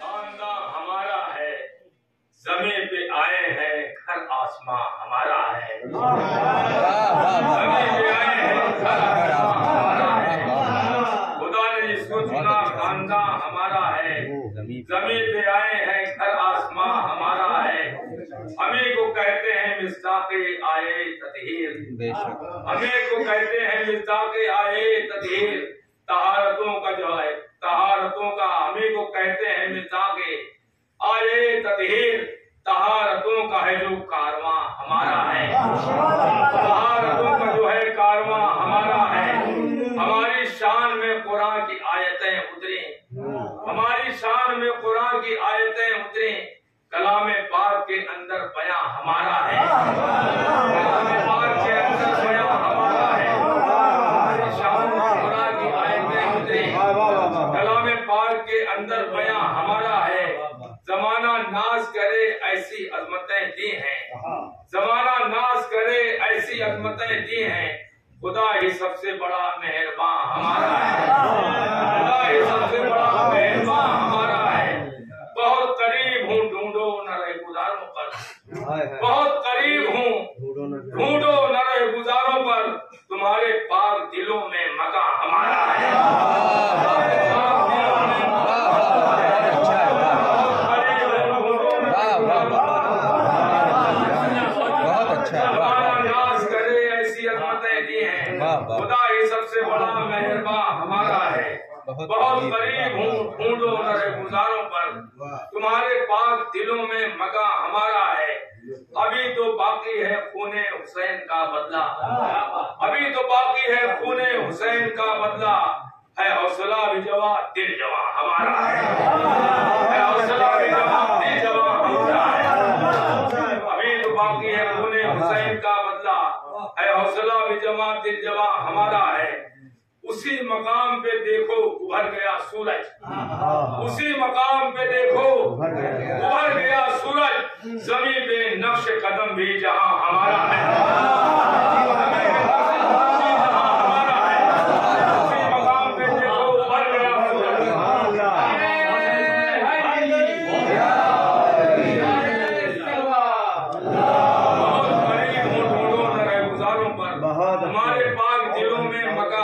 खानदान हमारा है, ज़मीन पे आए हैं, घर आसमां, हमारा है। ज़मीन पे आए हैं, घर आसमां, हमारा है। खुदा ने जिसको चुना खानदान हमारा है। ज़मीन पे आए हैं, घर आसमां, हमारा है। हमें को कहते मिस्ताके आए तदहीर। हमें को कहते हैं मिस्ताके आए तदहीर। तहारतों का जो है तहारतों का हमें को कहते हैं मिस्ताके आए तदहीर। तहारतों का है जो कारवा हमारा है। तहारतों का जो है कारवा हमारा है। हमारी शान में कुरान की आयतें उतरी। हमारी शान में कुरान की आयतें उतरी। कलाम पाक के अंदर बया हमारा है। के अंदर बयां हमारा है। की आयतें उतरी कलाम पाक के अंदर बयां हमारा है। जमाना नाज करे ऐसी अजमतें दी हैं। जमाना नाज करे ऐसी अजमतें दी हैं। खुदा ही सबसे बड़ा मेहरबान हमारा है। ढूंढो न रहे गुजारों पर बहुत करीब हूँ। ढूंढो न रहे गुजारों पर। तुम्हारे पाक दिलों में मका हमारा है। है। हूँ, अच्छा है हैं। खुदा ही सबसे बड़ा हमारा है। बहुत करीब हूँ। ढूंढो नरे गुजारों पर। दिलों में मका हमारा है। अभी तो बाकी है खूने हुसैन का बदला। अभी तो बाकी है खूने हुसैन का बदला। है हौसला भी जवा दिल जवा हमारा है। हौसला भी जवा दिल जवा हमारा है। अभी तो बाकी है खूने हुसैन का बदला। है हौसला भी जमा दिल जवा हमारा है। उसी मकाम पे देखो, उभर गया सूरज। उसी मकाम पे देखो, उभर ज़मीन पे नक्श कदम भी जहाँ हमारा है।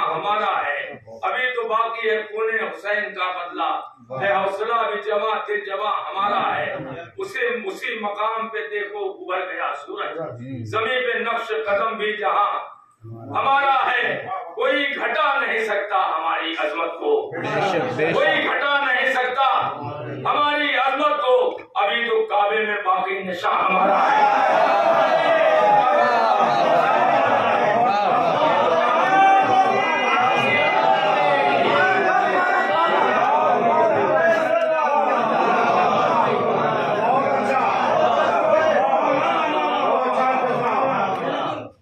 हमारा है। अभी तो बाकी है हुसैन का बदला। है हौसला भी जमा दिल जमा हमारा है। उसे उसी मकाम पे देखो उभर गया सूरज। ज़मीन पे नक्श कदम भी जहाँ। हमारा। है कोई घटा नहीं सकता हमारी अजमत को। कोई घटा नहीं सकता हमारी। अजमत को। अभी तो काबे में बाकी निशान हमारा है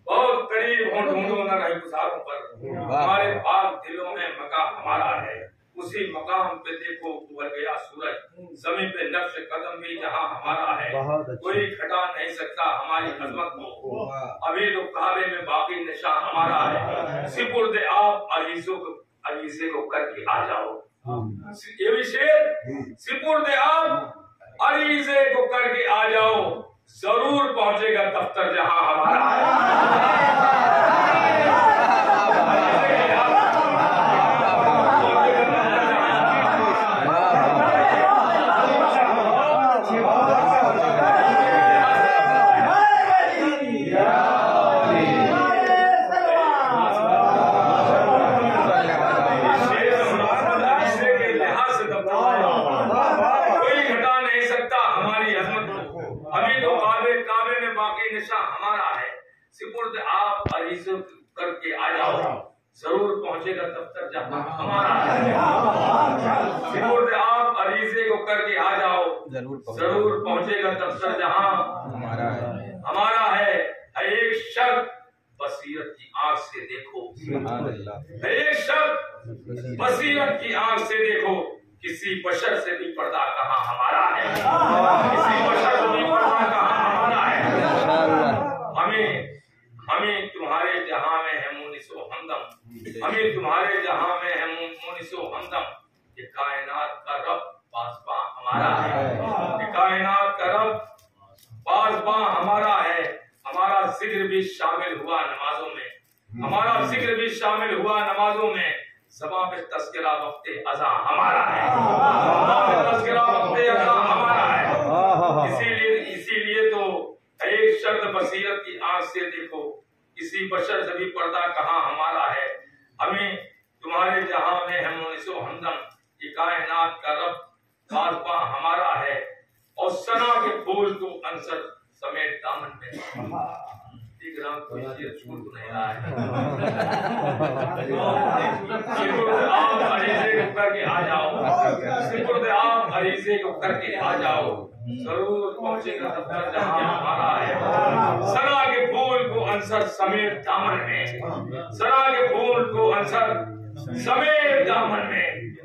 बहुत करीब हूँ ढूंढो न रहे गुजारों पर हमारे पाक दिलों में मका हमारा है मकाम पे देखो उभर गया सूरज। ज़मीन पे नक्श कदम भी जहाँ हमारा है कोई घटा नहीं सकता हमारी अजमत को। अभी तो काबे में बाकी निशान हमारा है। सिपुर्द आप अजीजों को अजीजे को करके आ जाओ। ये भी शेर। सिपुर्द आप अजीजे को करके आ जाओ। ज़रूर पहुंचेगा दफ्तर जहाँ हमारा है शेर के लिहाज से दफ्तर कोई घटा नहीं सकता हमारी अजमत को अभी तो काबे काबे निशान हमारा है। सिपुर्द आप करके आ जाओ। ज़रूर पहुंचेगा दफ्तर जहाँ हमारा है। सिपुर्द आप अरीजे को करके आ जाओ। ज़रूर पहुंचेगा। ज़रूर पहुंचेगा दफ्तर जहाँ हमारा है। हमारा है। एक शब्द बसीरत की आँख से देखो। एक शब्द बसीरत की आँख से देखो। किसी बशर से भी पर्दा कहाँ हमारा है। किसी बशर से भी पर्दा कहाँ हमारा है माशाअल्लाह हमें तुम्हारे जहाँ में है मुनिसो हमदम हमें तुम्हारे जहाँ में है मोनिसो हमदम ये कायनात का रब पासबा हमारा है। ये कायनात का रब पासबा हमारा है। हमारा ज़िक्र भी शामिल हुआ नमाजों में। हमारा ज़िक्र भी शामिल हुआ नमाजों में। सभा पे तस्करा वक्त अजा हमारा है। पे तस्करा वक्त अजा हमारा है इसीलिए इसीलिए तो एक शर्त बसीरत की आँख से देखो किसी बशर से भी पर्दा कहाँ हमारा है हमें तुम्हारे जहाँ में हम उनिसो ये कायनात का रब पासबा हमारा है, और सना के फूल को अंसर समेत दामन में राम को करके आ जाओ। ज़रूर हमारा है। सरा के फूल को अंसर समेत दामन में सरा के फूल को अंसर समेत दामन में